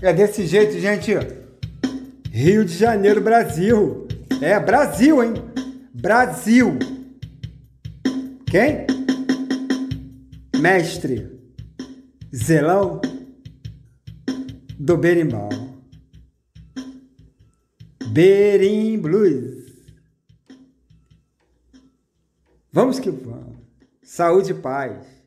É desse jeito, gente. Rio de Janeiro, Brasil. É, Brasil, hein? Brasil. Quem? Mestre Zelão do Berimbau. Berim Blues. Vamos que vamos. Saúde e paz.